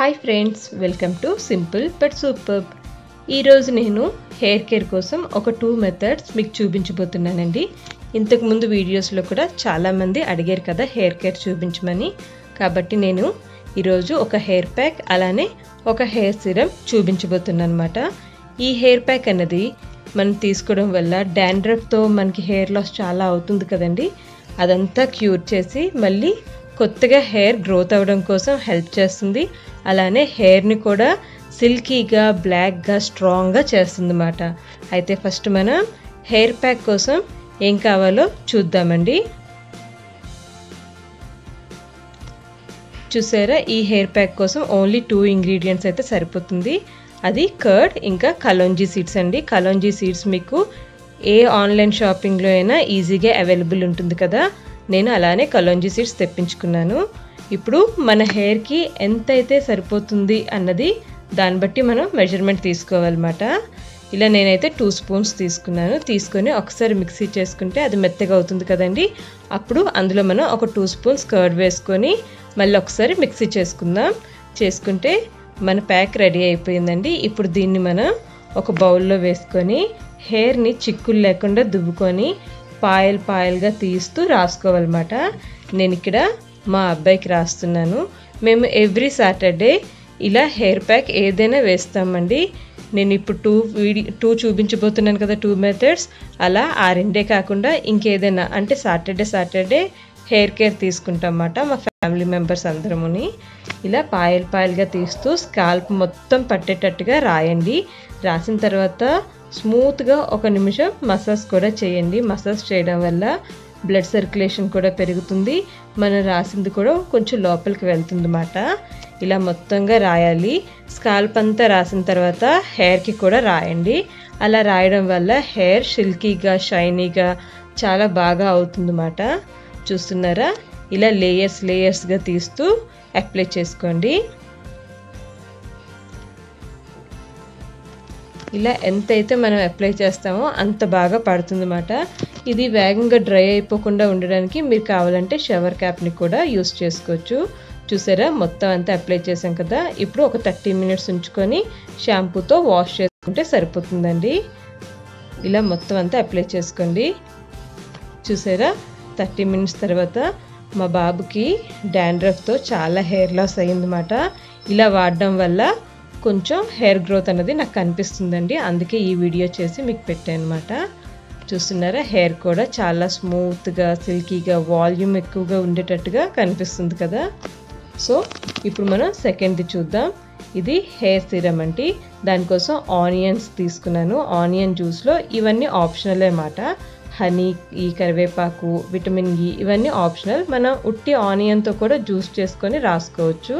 Hi friends welcome to simple but super ఈరోజు నేను hair care కోసం ఒక టూ మెథడ్స్ మీకు చూపించబోతున్నానండి. ఇంతకుముందు వీడియోస్లో కూడా చాలామంది అడిగారు కదా హెయిర్ కేర్ చూపించమని. కాబట్టి నేను ఈరోజు ఒక హెయిర్ ప్యాక్ అలానే ఒక హెయిర్ సిరమ్ చూపించబోతున్నాను అనమాట ఈ హెయిర్ ప్యాక్ అన్నది మనం తీసుకోవడం వల్ల డాండ్రఫ్తో మనకి హెయిర్ లాస్ చాలా అవుతుంది కదండి. అదంతా క్యూర్ చేసి మళ్ళీ కొత్తగా హెయిర్ గ్రోత్ అవ్వడం కోసం హెల్ప్ చేస్తుంది. అలానే హెయిర్ని కూడా సిల్కీగా బ్లాక్గా స్ట్రాంగ్గా చేస్తుంది అన్నమాట అయితే ఫస్ట్ మనం హెయిర్ ప్యాక్ కోసం ఏం కావాలో చూద్దామండి. చూసారా? ఈ హెయిర్ ప్యాక్ కోసం ఓన్లీ టూ ఇంగ్రీడియంట్స్ అయితే సరిపోతుంది. అది కర్డ్ ఇంకా కలోంజీ సీడ్స్ అండి. కలోంజీ సీడ్స్ మీకు ఏ ఆన్లైన్ షాపింగ్లో అయినా ఈజీగా అవైలబుల్ ఉంటుంది కదా. నేను అలానే కలోంజీ సీడ్స్ తెప్పించుకున్నాను. ఇప్పుడు మన హెయిర్కి ఎంత అయితే సరిపోతుంది అన్నది దాన్ని బట్టి మనం మెజర్మెంట్ తీసుకోవాలన్నమాట. ఇలా నేనైతే టూ స్పూన్స్ తీసుకున్నాను. తీసుకొని ఒకసారి మిక్సీ చేసుకుంటే అది మెత్తగా అవుతుంది కదండి. అప్పుడు అందులో మనం ఒక టూ స్పూన్స్ కర్డ్ వేసుకొని మళ్ళీ ఒకసారి మిక్సీ చేసుకుందాం. చేసుకుంటే మన ప్యాక్ రెడీ అయిపోయిందండి. ఇప్పుడు దీన్ని మనం ఒక బౌల్లో వేసుకొని హెయిర్ని చిక్కులు లేకుండా దువ్వుకొని పాయల్ పాయల్గా తీస్తూ రాసుకోవాలన్నమాట. నేను ఇక్కడ మా అబ్బాయికి రాస్తున్నాను. మేము ఎవ్రీ సాటర్డే ఇలా హెయిర్ ప్యాక్ ఏదైనా వేస్తామండి. నేను ఇప్పుడు టూ వీడి టూ చూపించబోతున్నాను కదా టూ మెథడ్స్. అలా ఆ రెండే కాకుండా ఇంకేదైనా అంటే సాటర్డే సాటర్డే హెయిర్ కేర్ తీసుకుంటామన్నమాట మా ఫ్యామిలీ మెంబర్స్ అందరముని. ఇలా పాయల్ పాయల్గా తీస్తూ స్కాల్ప్ మొత్తం పట్టేటట్టుగా రాయండి. రాసిన తర్వాత స్మూత్గా ఒక నిమిషం మసాజ్ కూడా చేయండి. మసాజ్ చేయడం వల్ల బ్లడ్ సర్క్యులేషన్ కూడా పెరుగుతుంది. మనం రాసింది కూడా కొంచెం లోపలికి వెళ్తుంది అన్నమాట ఇలా మొత్తంగా రాయాలి. స్కాల్ప్ అంతా రాసిన తర్వాత హెయిర్కి కూడా రాయండి. అలా రాయడం వల్ల హెయిర్ సిల్కీగా షైనీగా చాలా బాగా అవుతుందన్నమాట. చూస్తున్నారా? ఇలా లేయర్స్ లేయర్స్గా తీస్తూ అప్లై చేసుకోండి. ఇలా ఎంతైతే మనం అప్లై చేస్తామో అంత బాగా పడుతుందన్నమాట. ఇది వేగంగా డ్రై అయిపోకుండా ఉండడానికి మీరు కావాలంటే షవర్ క్యాప్ని కూడా యూస్ చేసుకోవచ్చు. చూసారా? మొత్తం అంతా అప్లై చేసాం కదా. ఇప్పుడు ఒక థర్టీ మినిట్స్ ఉంచుకొని షాంపూతో వాష్ చేసుకుంటే సరిపోతుందండి. ఇలా మొత్తం అంతా అప్లై చేసుకోండి. చూసారా? థర్టీ మినిట్స్ తర్వాత మా బాబుకి డాండ్రఫ్తో చాలా హెయిర్ లాస్ అయ్యిందన్నమాట. ఇలా వాడడం వల్ల కొంచెం హెయిర్ గ్రోత్ అనేది నాకు కనిపిస్తుందండి. అందుకే ఈ వీడియో చేసి మీకు పెట్టాను అనమాట చూస్తున్నారా? హెయిర్ కూడా చాలా స్మూత్గా సిల్కీగా వాల్యూమ్ ఎక్కువగా ఉండేటట్టుగా కనిపిస్తుంది కదా. సో ఇప్పుడు మనం సెకండ్ది చూద్దాం. ఇది హెయిర్ సిరమ్ అండి. దానికోసం ఆనియన్స్ తీసుకున్నాను. ఆనియన్ జ్యూస్లో ఇవన్నీ ఆప్షనల్ అన్నమాట. హనీ ఈ కరివేపాకు విటమిన్ ఈ e ఇవన్నీ ఆప్షనల్ మనం ఉట్టి ఆనియన్తో కూడా జ్యూస్ చేసుకొని రాసుకోవచ్చు.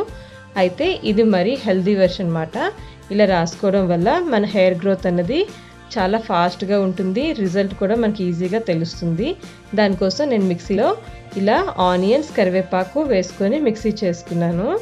అయితే ఇది మరి హెల్దీ వెర్షన్ అనమాట ఇలా రాసుకోవడం వల్ల మన హెయిర్ గ్రోత్ అన్నది చాలా ఫాస్ట్గా ఉంటుంది. రిజల్ట్ కూడా మనకి ఈజీగా తెలుస్తుంది. దానికోసం నేను మిక్సీలో ఇలా ఆనియన్స్ కరివేపాకు వేసుకొని మిక్సీ చేసుకున్నాను.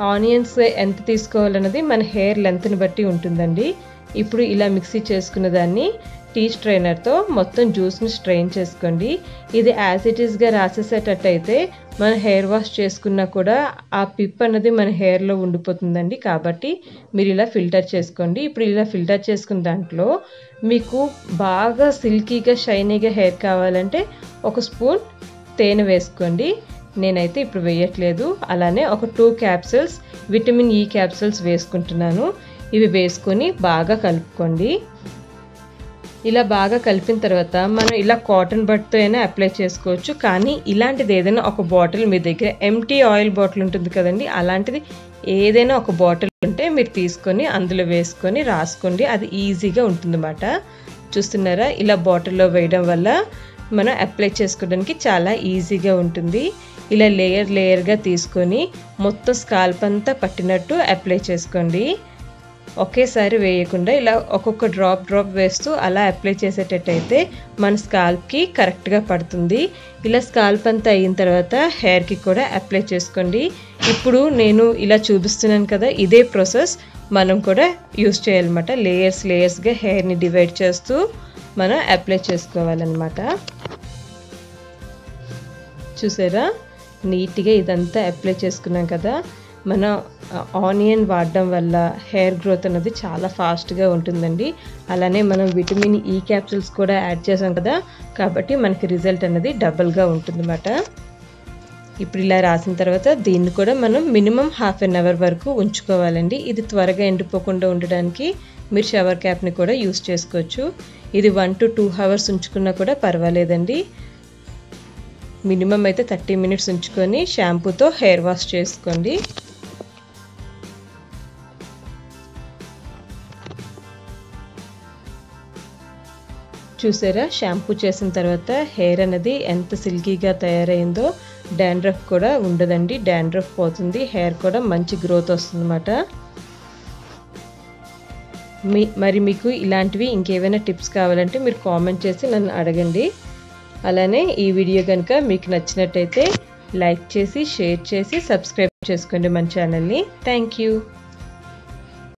ఆనియన్స్ ఎంత తీసుకోవాలన్నది మన హెయిర్ లెంత్ని బట్టి ఉంటుందండి. ఇప్పుడు ఇలా మిక్సీ చేసుకున్న దాన్ని టీ స్ట్రైనర్తో మొత్తం జ్యూస్ని స్ట్రెయిన్ చేసుకోండి. ఇది యాజ్ ఇట్ ఈస్గా రాసేసేటట్టయితే మన హెయిర్ వాష్ చేసుకున్నా కూడా ఆ పిప్ అన్నది మన హెయిర్లో ఉండిపోతుందండి. కాబట్టి మీరు ఇలా ఫిల్టర్ చేసుకోండి. ఇప్పుడు ఇలా ఫిల్టర్ చేసుకున్న దాంట్లో మీకు బాగా సిల్కీగా షైనీగా హెయిర్ కావాలంటే ఒక స్పూన్ తేనె వేసుకోండి. నేనైతే ఇప్పుడు వేయట్లేదు. అలానే ఒక two capsules vitamin E capsules వేసుకుంటున్నాను. ఇవి వేసుకొని బాగా కలుపుకోండి. ఇలా బాగా కలిపిన తర్వాత మనం ఇలా కాటన్ బట్తో అయినా అప్లై చేసుకోవచ్చు. కానీ ఇలాంటిది ఏదైనా ఒక బాటిల్ మీ దగ్గర ఎంటీ ఆయిల్ బాటిల్ ఉంటుంది కదండి అలాంటిది ఏదైనా ఒక బాటిల్ ఉంటే మీరు తీసుకొని అందులో వేసుకొని రాసుకోండి. అది ఈజీగా ఉంటుందన్నమాట. చూస్తున్నారా? ఇలా బాటిల్లో వేయడం వల్ల మనం అప్లై చేసుకోవడానికి చాలా ఈజీగా ఉంటుంది. ఇలా లేయర్ లేయర్గా తీసుకొని మొత్తం స్కాల్ప్ అంతా పట్టినట్టు అప్లై చేసుకోండి. ఒకేసారి వేయకుండా ఇలా ఒక్కొక్క డ్రాప్ డ్రాప్ వేస్తూ అలా అప్లై చేసేటట్టయితే మన స్కాల్ప్కి కరెక్ట్గా పడుతుంది. ఇలా స్కాల్ప్ అంతా అయిన తర్వాత హెయిర్కి కూడా అప్లై చేసుకోండి. ఇప్పుడు నేను ఇలా చూపిస్తున్నాను కదా ఇదే ప్రాసెస్ మనం కూడా యూస్ చేయాలన్నమాట. లేయర్స్ లేయర్స్గా హెయిర్ని డివైడ్ చేస్తూ మనం అప్లై చేసుకోవాలన్నమాట. చూసారా? నీట్గా ఇదంతా అప్లై చేసుకున్నాం కదా. మన ఆనియన్ వాడడం వల్ల హెయిర్ గ్రోత్ అనేది చాలా ఫాస్ట్గా ఉంటుందండి. అలానే మనం విటమిన్ ఈ క్యాప్సూల్స్ కూడా యాడ్ చేసాం కదా కాబట్టి మనకి రిజల్ట్ అనేది డబుల్గా ఉంటుందన్నమాట. ఇప్పుడు ఇలా రాసిన తర్వాత దీన్ని కూడా మనం మినిమం హాఫ్ అన్ అవర్ వరకు ఉంచుకోవాలండి. ఇది త్వరగా ఎండిపోకుండా ఉండడానికి మీరు షవర్ క్యాప్ని కూడా యూస్ చేసుకోవచ్చు. ఇది వన్ టు టూ అవర్స్ ఉంచుకున్నా కూడా పర్వాలేదండి. మినిమం అయితే థర్టీ మినిట్స్ ఉంచుకొని షాంపూతో హెయిర్ వాష్ చేసుకోండి. చూసారా? షాంపూ చేసిన తర్వాత హెయిర్ అనేది ఎంత సిల్కీగా తయారైందో డాండ్రఫ్ కూడా ఉండదండి. డాండ్రఫ్ పోతుంది. హెయిర్ కూడా మంచి గ్రోత్ వస్తుందన్నమాట. మీ మరి మీకు ఇలాంటివి ఇంకేమైనా టిప్స్ కావాలంటే మీరు కామెంట్ చేసి నన్ను అడగండి. అలానే ఈ వీడియో కనుక మీకు నచ్చినట్టయితే లైక్ చేసి షేర్ చేసి సబ్స్క్రైబ్ చేసుకోండి మన ఛానల్ని. Thank you.